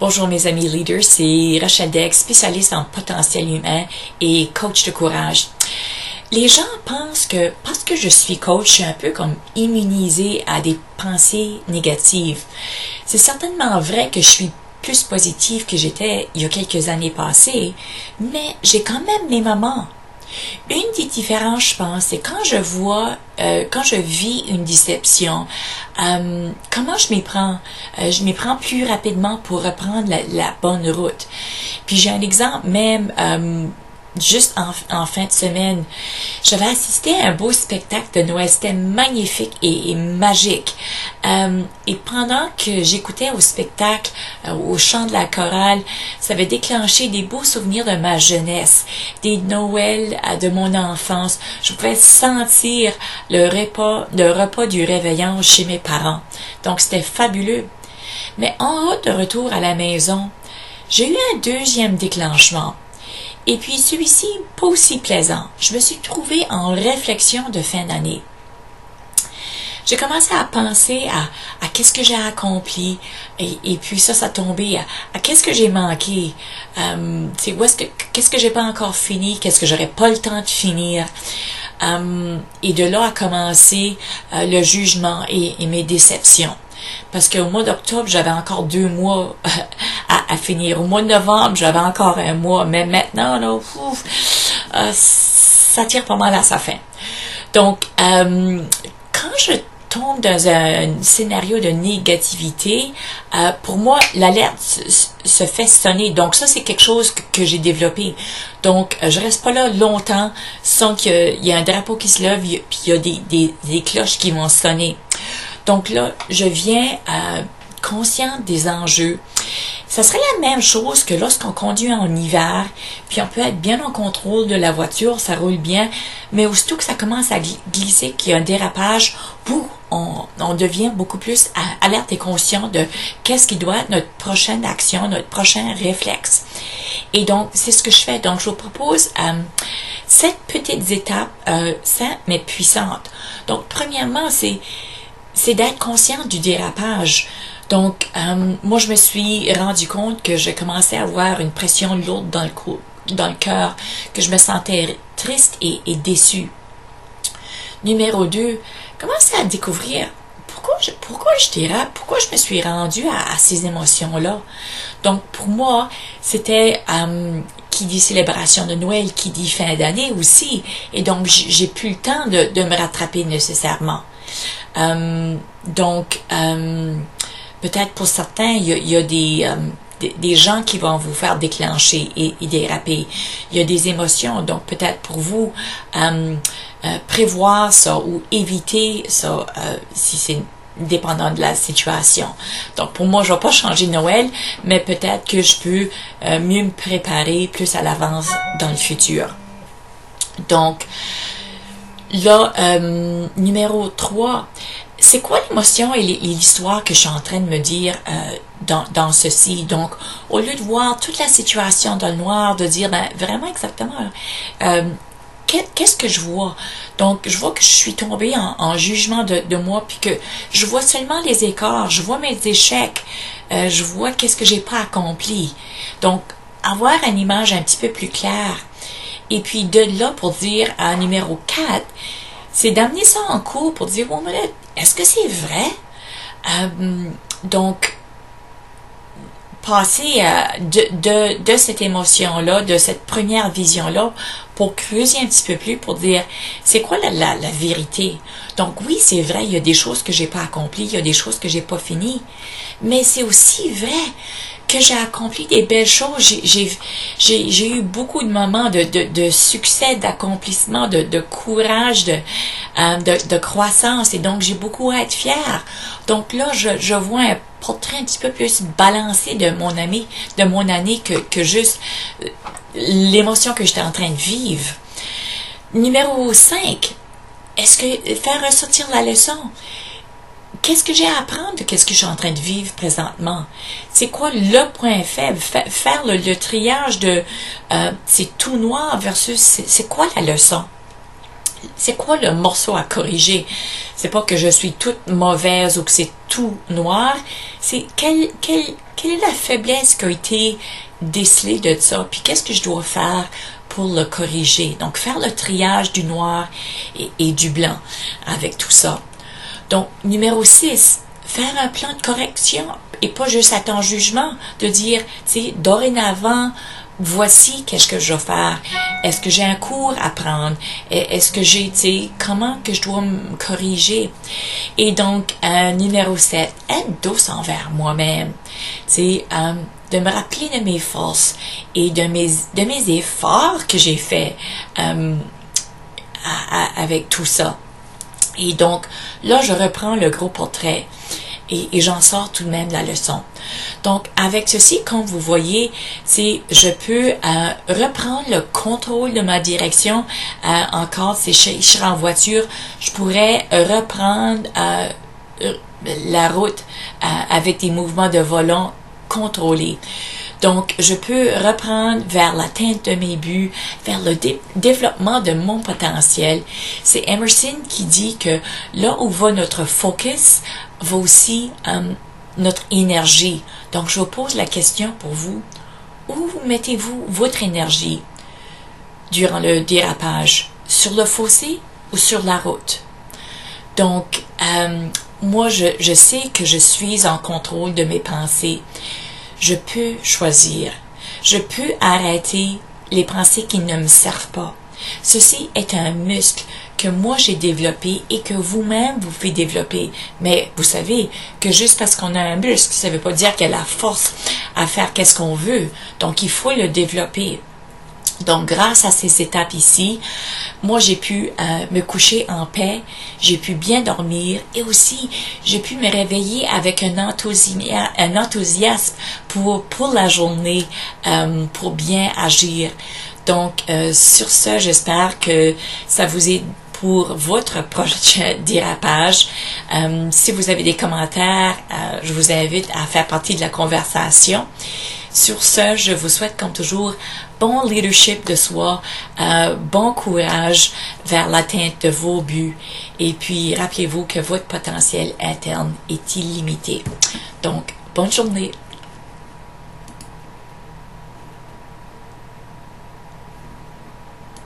Bonjour mes amis leaders, c'est Rachel Dex, spécialiste en potentiel humain et coach de courage. Les gens pensent que parce que je suis coach, je suis un peu comme immunisée à des pensées négatives. C'est certainement vrai que je suis plus positive que j'étais il y a quelques années passées, mais j'ai quand même mes moments une des différences, je pense, c'est quand je vois, euh, quand je vis une déception, euh, comment je m'y prends? Euh, je m'y prends plus rapidement pour reprendre la, la bonne route. Puis j'ai un exemple même juste en, fin de semaine, j'avais assisté à un beau spectacle de Noël. C'était magnifique et, magique. Euh, et pendant que j'écoutais au spectacle, euh, au chant de la chorale, ça avait déclenché des beaux souvenirs de ma jeunesse, des Noëls euh, de mon enfance. Je pouvais sentir le repas, le repas du réveillon chez mes parents. Donc c'était fabuleux. Mais en route de retour à la maison, j'ai eu un deuxième déclenchement. Et puis celui-ci, pas aussi plaisant. Je me suis trouvée en réflexion de fin d'année. J'ai commencé à penser à, qu'est-ce que j'ai accompli et, puis ça, ça tombé à, qu'est-ce que j'ai manqué, euh, est-ce que qu'est-ce que j'ai pas encore fini, qu'est-ce que j'aurais pas le temps de finir? Euh, et de là a commencé euh, le jugement et, mes déceptions. Parce qu'au mois d'octobre, j'avais encore deux mois à, finir. Au mois de novembre, j'avais encore un mois. Mais maintenant, là, euh, ça tire pas mal à sa fin. Donc, quand je tombe dans un scénario de négativité, euh, pour moi, l'alerte se, fait sonner. Donc ça, c'est quelque chose que, j'ai développé. Donc, je reste pas là longtemps sans qu'il y ait un drapeau qui se lève, puis il y a des, des cloches qui vont sonner. Donc là, je viens euh, consciente des enjeux. Ça serait la même chose que lorsqu'on conduit en hiver, puis on peut être bien en contrôle de la voiture, ça roule bien, mais aussitôt que ça commence à glisser, qu'il y a un dérapage, on, on, devient beaucoup plus alerte et conscient de qu'est-ce qui doit être notre prochaine action, notre prochain réflexe. Et donc, c'est ce que je fais. Donc, je vous propose euh, sept petites étapes euh, simples mais puissantes. Donc, premièrement, c'est d'être consciente du dérapage. Donc, euh, moi, je me suis rendu compte que je commençais à avoir une pression lourde dans le, cou dans le cœur, que je me sentais triste et, déçue. Numéro 2, commencer à découvrir pourquoi je, pourquoi je pourquoi je me suis rendue à, ces émotions-là. Donc, pour moi, c'était euh, qui dit célébration de Noël, qui dit fin d'année aussi. Et donc, j'ai plus le temps de, de me rattraper nécessairement. Euh, donc, euh, peut-être pour certains, il y a, des, euh, des, gens qui vont vous faire déclencher et, déraper. Il y a des émotions. Donc, peut-être pour vous, prévoir ça ou éviter ça si c'est dépendant de la situation. Donc pour moi, je ne vais pas changer Noël, mais peut-être que je peux mieux me préparer plus à l'avance dans le futur. Donc, Là, euh, numéro 3, c'est quoi l'émotion et l'histoire que je suis en train de me dire euh, dans, ceci? Donc, au lieu de voir toute la situation dans le noir, de dire ben, vraiment exactement euh, qu'est-ce que je vois? Donc, je vois que je suis tombée en, en jugement de, moi, puis que je vois seulement les écarts, je vois mes échecs, je vois qu'est-ce que j'ai pas accompli. Donc, avoir une image un petit peu plus claire et puis de là pour dire à numéro 4, c'est d'amener ça en cours pour dire, bon, est-ce que c'est vrai? Euh, donc, passer de, de, de, cette émotion-là, de cette première vision-là, pour creuser un petit peu plus, pour dire, c'est quoi la, la, la, vérité? Donc oui, c'est vrai, il y a des choses que j'ai pas accomplies, il y a des choses que j'ai pas finies, mais c'est aussi vrai que j'ai accompli des belles choses. J'ai eu beaucoup de moments de, de, de succès, d'accomplissement, de, de, courage, de, euh, de, de, croissance. Et donc, j'ai beaucoup à être fière. Donc là, je, je vois un portrait un petit peu plus balancé de mon ami, de mon année que, que juste euh, l'émotion que j'étais en train de vivre. Numéro 5. Est-ce que faire ressortir la leçon? Qu'est-ce que j'ai à apprendre de qu'est-ce que je suis en train de vivre présentement? C'est quoi le point faible? Faire le, triage de euh, c'est tout noir versus c'est quoi la leçon? C'est quoi le morceau à corriger? C'est pas que je suis toute mauvaise ou que c'est tout noir. C'est quel, quel, quelle est la faiblesse qui a été décelée de ça, puis qu'est-ce que je dois faire pour le corriger? Donc, faire le triage du noir et, du blanc avec tout ça. Donc, numéro 6, faire un plan de correction et pas juste à ton jugement, de dire, tu sais, dorénavant, voici qu'est-ce que je dois faire. Est-ce que j'ai un cours à prendre? Est-ce que j'ai, tu comment que je dois me corriger? Et donc, euh, numéro 7, être douce envers moi-même. Tu euh, de me rappeler de mes forces et de mes, de mes efforts que j'ai faits euh, avec tout ça. Et donc, là, je reprends le gros portrait et, j'en sors tout de même la leçon. Donc, avec ceci, comme vous voyez, c'est je peux euh, reprendre le contrôle de ma direction. Euh, encore, si je, suis en voiture, je pourrais reprendre euh, la route avec des mouvements de volant contrôlés. Donc, je peux reprendre vers l'atteinte de mes buts, vers le développement de mon potentiel. C'est Emerson qui dit que là où va notre focus, va aussi euh, notre énergie. Donc, je vous pose la question pour vous. Où mettez-vous votre énergie durant le dérapage? Sur le fossé ou sur la route? Donc, euh, moi, je, je sais que je suis en contrôle de mes pensées. Je peux choisir. Je peux arrêter les pensées qui ne me servent pas. Ceci est un muscle que moi j'ai développé et que vous-même vous faites développer. Mais vous savez que juste parce qu'on a un muscle, ça ne veut pas dire qu'elle a la force à faire qu'est-ce qu'on veut. Donc il faut le développer. Donc, grâce à ces étapes ici, moi, j'ai pu euh, me coucher en paix, j'ai pu bien dormir et aussi, j'ai pu me réveiller avec un, enthousiasme pour, pour la journée, euh, pour bien agir. Donc, euh, sur ce, j'espère que ça vous aide pour votre projet dérapage. Euh, si vous avez des commentaires, euh, je vous invite à faire partie de la conversation. Sur ce, je vous souhaite comme toujours bon leadership de soi, euh, bon courage vers l'atteinte de vos buts et puis rappelez-vous que votre potentiel interne est illimité. Donc, bonne journée.